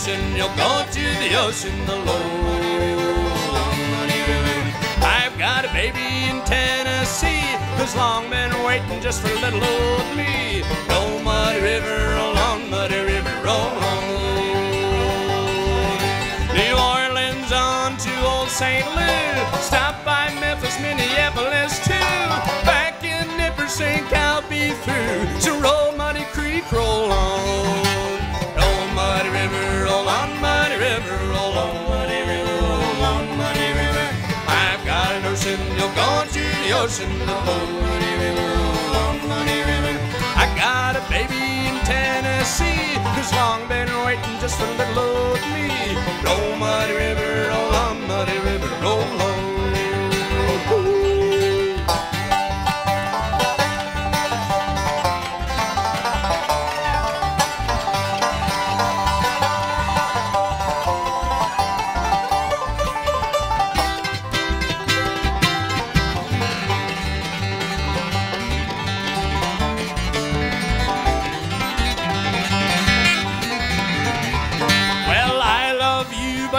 notion you'll go to the ocean alone. I've got a baby in Tennessee who's long been waiting just for little old me. Roll muddy river, roll on, muddy river, roll on. New Orleans on to old St. Louis. Stop by Memphis, Minneapolis the ocean alone. Muddy River, River. I got a baby in Tennessee who's long been waiting just for little old me. Roll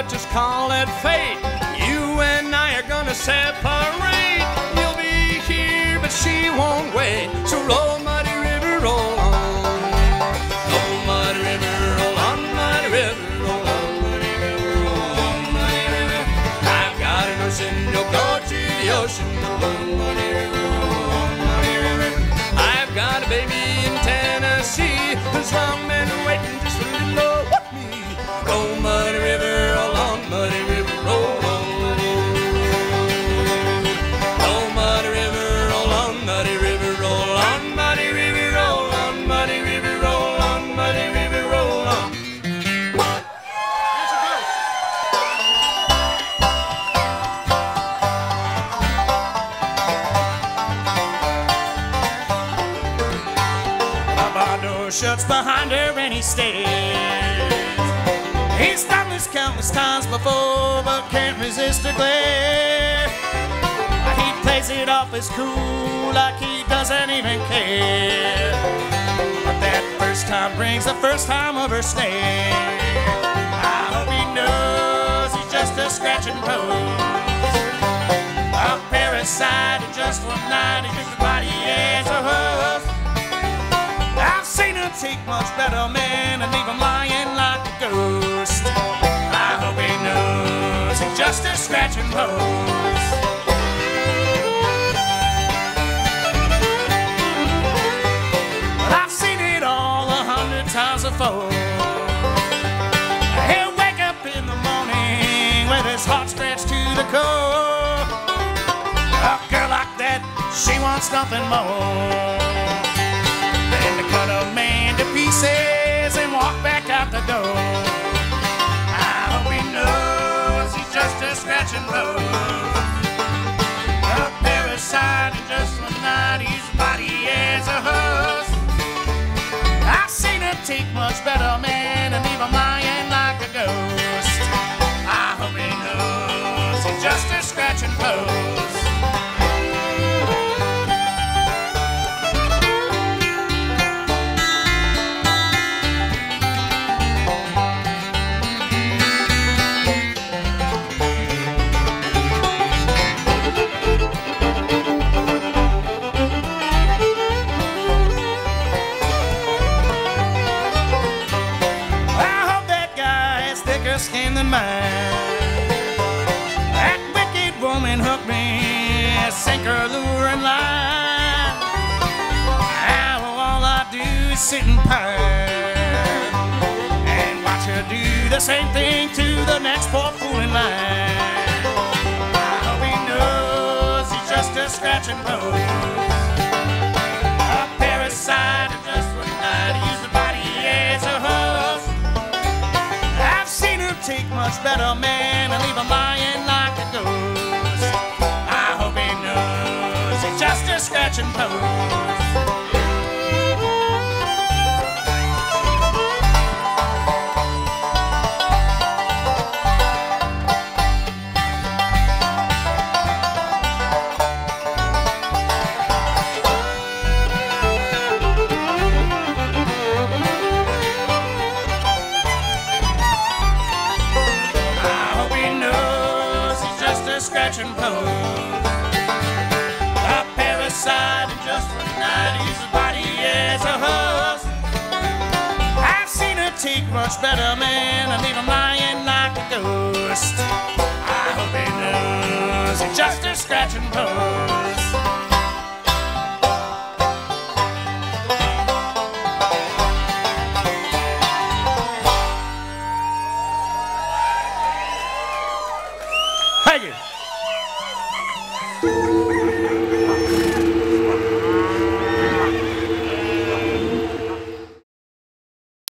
but just call it fate. You and I are gonna separate. You'll be here, but she won't wait. So roll, muddy river, roll on. Roll, muddy river, roll on, muddy river, roll on, muddy river, roll on, muddy river. I've got a notion you'll go to the ocean alone, muddy river, roll on, muddy river. I've got a baby in Tennessee who's long been waiting just a little old me. Roll muddy shuts behind her and he stays. He's done this countless times before, but can't resist a glare. He plays it off as cool, like he doesn't even care. But that first time brings the first time of her stay. I hope he knows he's just a scratching post. A parasite in just one night, take much better men and leave him lying like a ghost. I hope he knows he's just a scratching post. But I've seen it all a hundred times before. He'll wake up in the morning with his heart stretched to the core. A girl like that, she wants nothing more door. I hope he knows he's just a scratch and blow. Than mine. That wicked woman hooked me, sinker, lure, and line. Now all I do is sit and pine and watch her do the same thing to the next poor fool in line. I hope he knows he's just a scratching post. Take much better man and leave him lying like a ghost. I hope he knows it's just a scratching post. Scratching post. A parasite and just one night, as body as a hose. I've seen her take much better man and leave him lying like a ghost. I hope he knows it's just a scratch scratching post.